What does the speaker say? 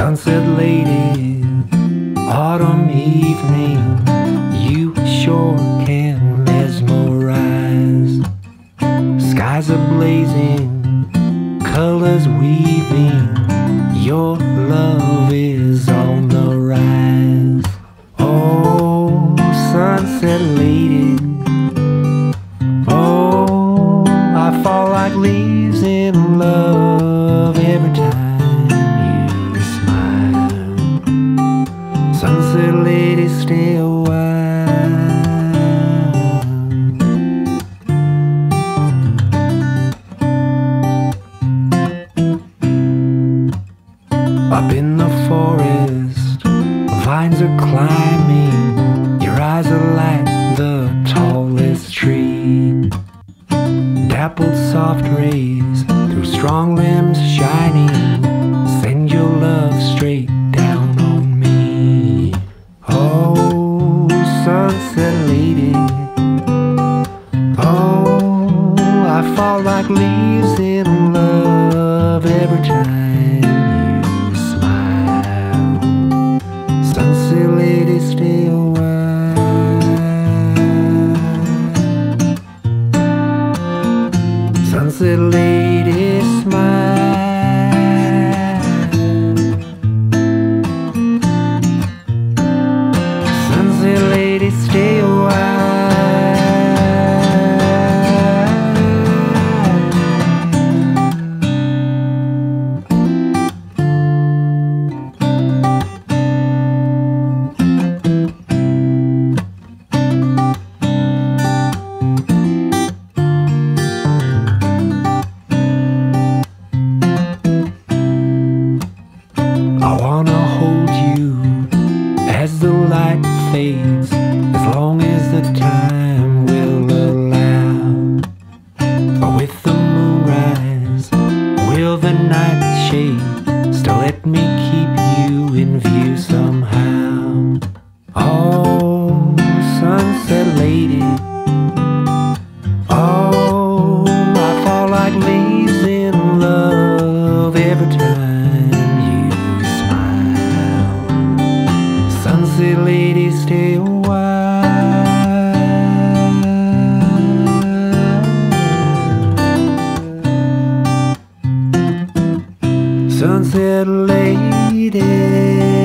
Sunset lady, autumn evening, you sure can mesmerize. Skies are blazing, colors weaving, your love is on the rise. Oh, sunset lady, oh, I fall like leaves Up in the forest, vines are climbing. Your eyes are like the tallest tree. Dappled soft rays through strong limbs shining. Send your love straight down on me. Oh, sunset lady. Oh, I fall like leaves in love every time Sunset light fades, as long as the time will allow. But with the moonrise, will the night shade still let me keep you in view somehow? Oh, sunset lady. Oh, I fall like leaves in love every time Sunset lady.